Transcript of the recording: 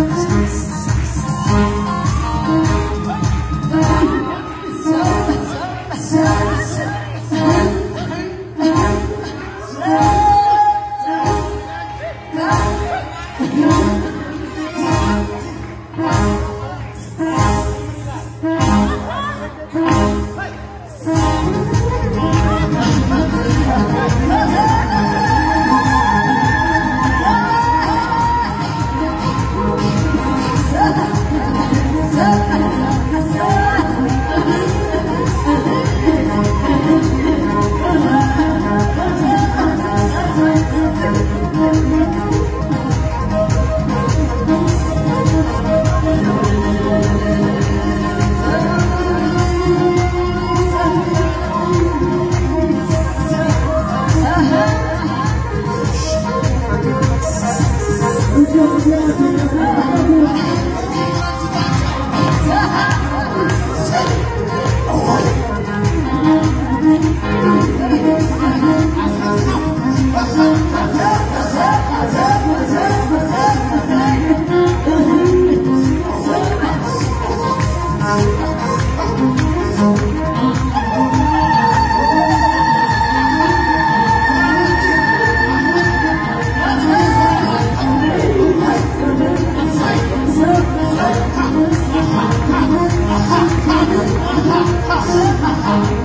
Let's go. Oh, 哈 哈